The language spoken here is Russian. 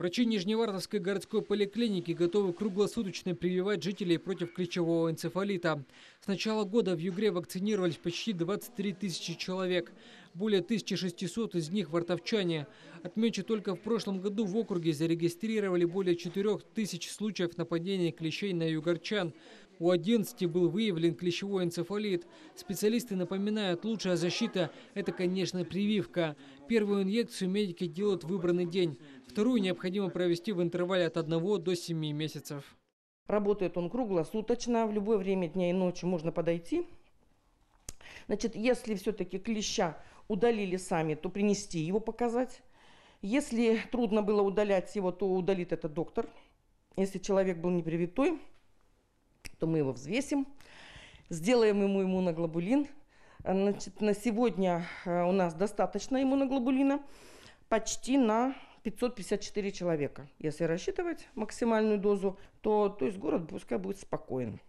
Врачи Нижневартовской городской поликлиники готовы круглосуточно прививать жителей против клещевого энцефалита. С начала года в Югре вакцинировались почти 23 тысячи человек. Более 1600 из них вартовчане. Отмечу, только в прошлом году в округе зарегистрировали более 4 тысяч случаев нападения клещей на югорчан. У 11 был выявлен клещевой энцефалит. Специалисты напоминают, лучшая защита – это, конечно, прививка. Первую инъекцию медики делают в выбранный день. Вторую необходимо провести в интервале от 1 до 7 месяцев. Работает он круглосуточно, в любое время дня и ночи можно подойти. Значит, если все-таки клеща удалили сами, то принести его показать. Если трудно было удалять его, то удалит это доктор. Если человек был непривитой, то мы его взвесим, сделаем ему иммуноглобулин. Значит, на сегодня э, у нас достаточно иммуноглобулина, почти на 554 человека. Если рассчитывать максимальную дозу, то, то есть город пускай будет спокоен.